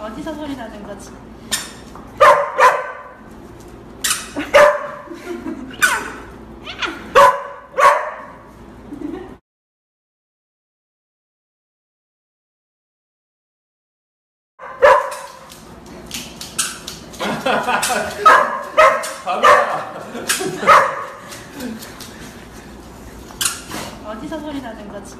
어디서 소리 나는 거지? 어디서 소리 나는 거지?